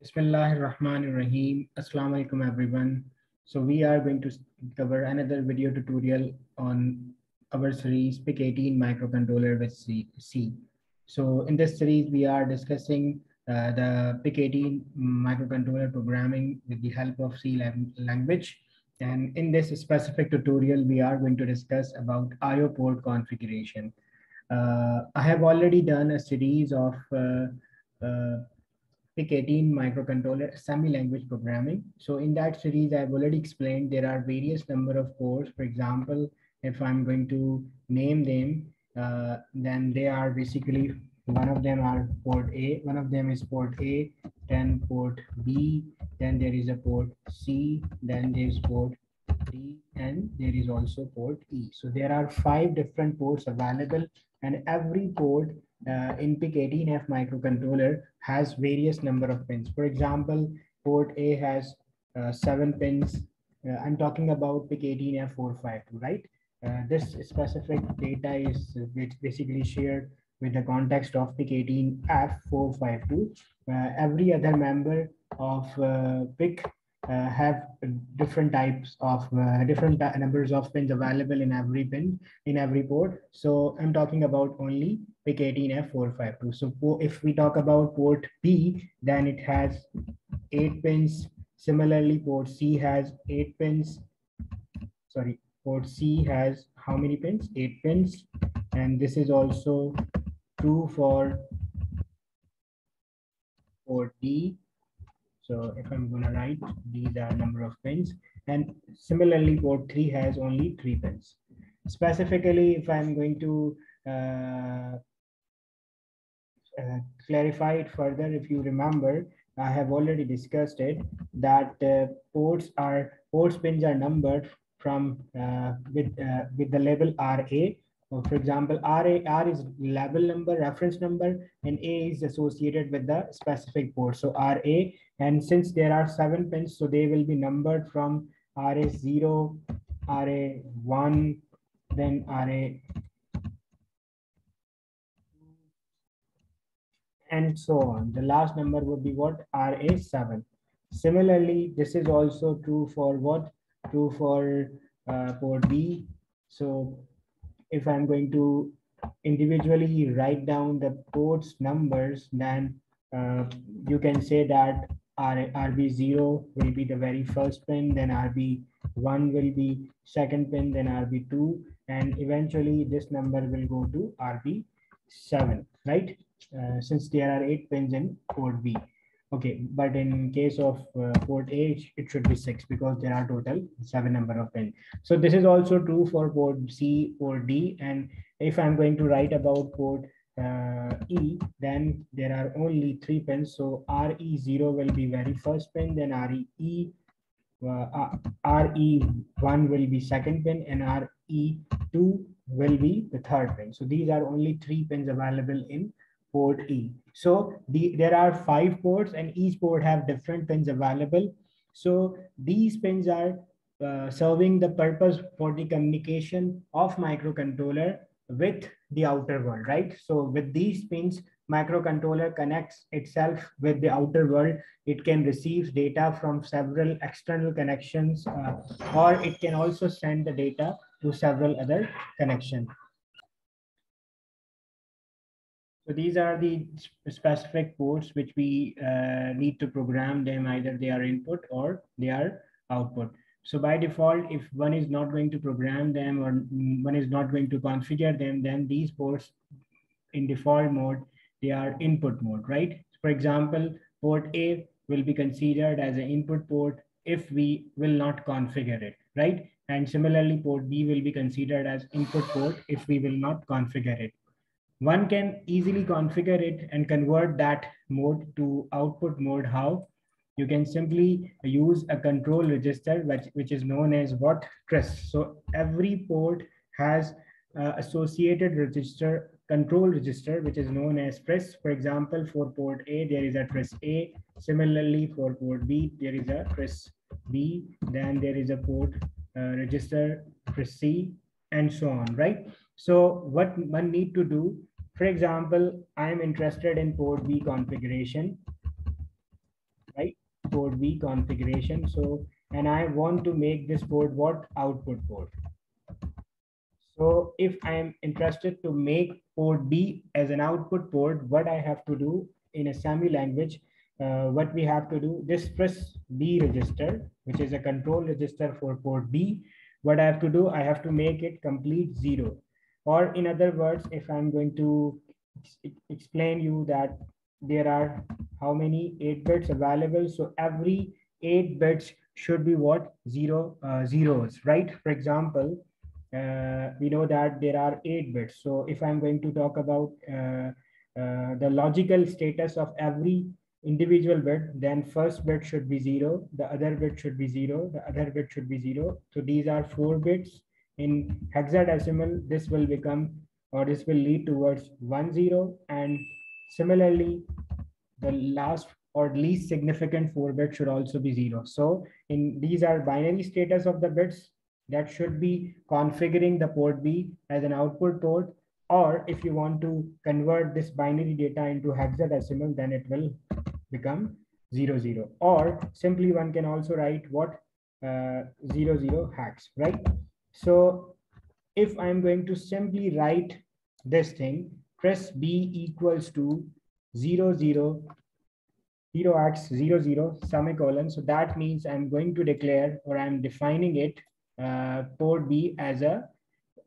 Bismillahirrahmanirrahim. Assalamu alaikum everyone. So we are going to cover another video tutorial on our series PIC18 microcontroller with C. So in this series, we are discussing uh, the PIC18 microcontroller programming with the help of C language. And in this specific tutorial, we are going to discuss about IO port configuration. Uh, I have already done a series of uh, uh PIC18 microcontroller assembly language programming. So in that series, I've already explained there are various number of ports. For example, if I'm going to name them, uh, then they are basically one of them are port A, one of them is port A, then port B, then there is a port C, then there's port D, and there is also port E. So there are five different ports available and every port uh, in PIC18F microcontroller has various number of pins. For example, port A has uh, seven pins. Uh, I'm talking about PIC18F452, right? Uh, this specific data is basically shared with the context of PIC18F452. Uh, every other member of uh, PIC uh, have different types of uh, different numbers of pins available in every pin in every port. So I'm talking about only PIC18F452. So if we talk about port B, then it has eight pins. Similarly, port C has eight pins. Sorry, port C has how many pins? Eight pins. And this is also true for port D so if I'm going to write, these are number of pins. And similarly, port 3 has only three pins. Specifically, if I'm going to uh, uh, clarify it further, if you remember, I have already discussed it, that uh, ports are ports pins are numbered from uh, with uh, with the label RA for example, RA, R is level number, reference number, and A is associated with the specific port. So RA, and since there are seven pins, so they will be numbered from RA0, RA1, then RA and so on. The last number would be what? RA7. Similarly, this is also true for what? True for uh, port B. So if I'm going to individually write down the ports numbers, then uh, you can say that RB0 will be the very first pin, then RB1 will be second pin, then RB2, and eventually this number will go to RB7, right? Uh, since there are eight pins in port B. Okay, but in case of uh, port A, it should be six because there are total seven number of pins. So this is also true for port C, port D. And if I'm going to write about port uh, E, then there are only three pins. So RE0 will be very first pin, then RE, uh, RE1 will be second pin, and RE2 will be the third pin. So these are only three pins available in port E. So the, there are five ports and each port have different pins available. So these pins are uh, serving the purpose for the communication of microcontroller with the outer world, right? So with these pins, microcontroller connects itself with the outer world. It can receive data from several external connections, uh, or it can also send the data to several other connections. So these are the specific ports which we uh, need to program them either they are input or they are output. So by default, if one is not going to program them or one is not going to configure them, then these ports in default mode, they are input mode, right? For example, port A will be considered as an input port if we will not configure it, right? And similarly, port B will be considered as input port if we will not configure it. One can easily configure it and convert that mode to output mode. How? You can simply use a control register, which, which is known as what TRIS. So every port has uh, associated register, control register, which is known as TRIS. For example, for port A, there is a TRIS A. Similarly, for port B, there is a TRIS B. Then there is a port uh, register TRIS C, and so on, right? So what one need to do for example, I'm interested in port B configuration, right? port B configuration. So, and I want to make this port what output port. So if I'm interested to make port B as an output port, what I have to do in assembly language, uh, what we have to do, this TRIS B register, which is a control register for port B. What I have to do, I have to make it complete zero. Or in other words, if I'm going to explain you that there are how many eight bits available. So every eight bits should be what zero uh, zeros, right? For example, uh, we know that there are eight bits. So if I'm going to talk about uh, uh, the logical status of every individual bit, then first bit should be zero, the other bit should be zero, the other bit should be zero. So these are four bits. In hexadecimal, this will become or this will lead towards one zero. And similarly, the last or least significant four bit should also be zero. So in these are binary status of the bits that should be configuring the port B as an output port. Or if you want to convert this binary data into hexadecimal, then it will become zero zero. Or simply one can also write what uh, zero zero hex, right? So if I'm going to simply write this thing, TRIS B equals to zero zero 0x 0 0 semicolon. So that means I'm going to declare or I'm defining it uh, port B as a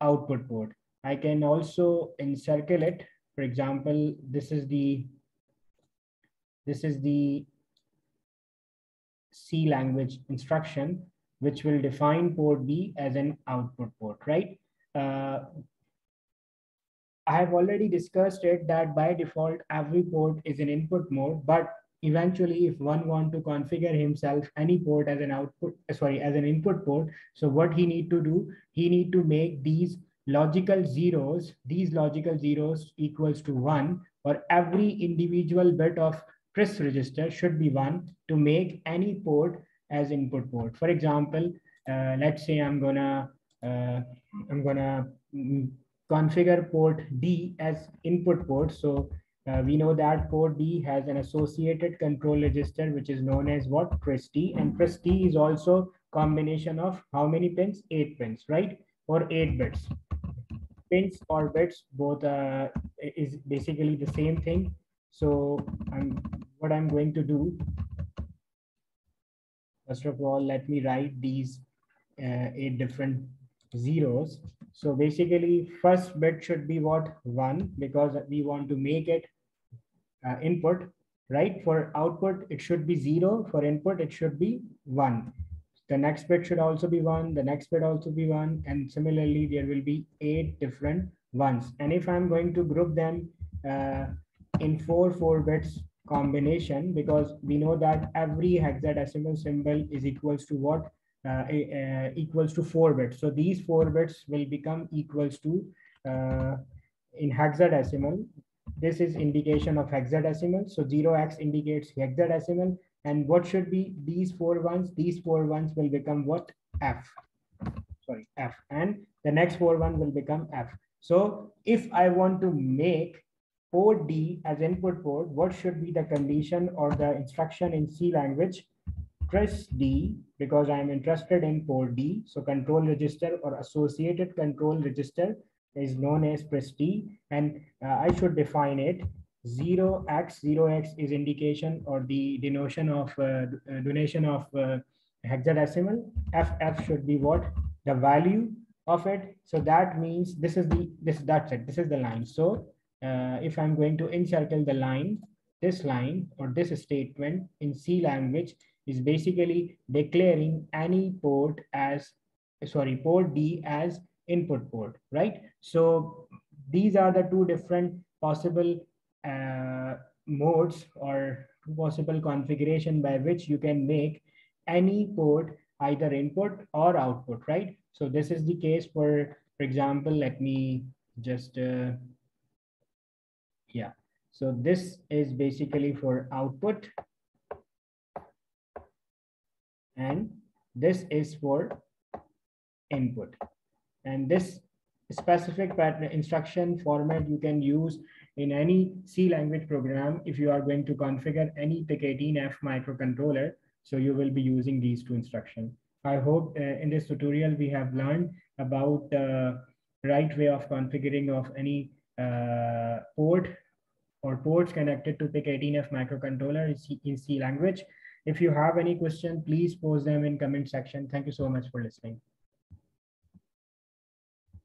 output port. I can also encircle it. For example, this is the this is the C language instruction, which will define port B as an output port, right? Uh, I have already discussed it that by default, every port is an input mode, but eventually if one want to configure himself any port as an output sorry as an input port so what he need to do he need to make these logical zeros these logical zeros equals to one or every individual bit of TRIS register should be one to make any port as input port for example uh, let's say i'm gonna uh, i'm gonna mm, configure port d as input port so uh, we know that port D has an associated control register, which is known as what? T. And T is also combination of how many pins? Eight pins, right? Or eight bits. Pins or bits, both uh, is basically the same thing. So I'm, what I'm going to do, first of all, let me write these uh, eight different zeros. So basically first bit should be what one because we want to make it uh, input, right? For output, it should be zero. For input, it should be one. The next bit should also be one. The next bit also be one. And similarly, there will be eight different ones. And if I'm going to group them uh, in four, four bits combination, because we know that every hexadecimal symbol is equals to what? Uh, uh, equals to four bits. So these four bits will become equals to uh, in hexadecimal. This is indication of hexadecimal. So 0x indicates hexadecimal. And what should be these four ones? These four ones will become what? F. Sorry, F. And the next four one will become F. So if I want to make port D as input port, what should be the condition or the instruction in C language? TRIS D because I'm interested in port D. So control register or associated control register is known as TRIS D. And uh, I should define it. 0x 0x is indication or the denotion of uh, uh donation of uh, hexadecimal. Ff should be what? The value of it. So that means this is the this that's it. This is the line. So uh, if i'm going to encircle the line this line or this statement in c language is basically declaring any port as, sorry, port D as input port, right? So these are the two different possible uh, modes or possible configuration by which you can make any port either input or output, right? So this is the case for, for example, let me just, uh. So this is basically for output and this is for input. And this specific pattern instruction format you can use in any C language program if you are going to configure any PIC18F microcontroller. So you will be using these two instructions. I hope uh, in this tutorial we have learned about the right way of configuring of any uh, port or ports connected to PIC18F microcontroller in C, language. If you have any question, please post them in comment section. Thank you so much for listening.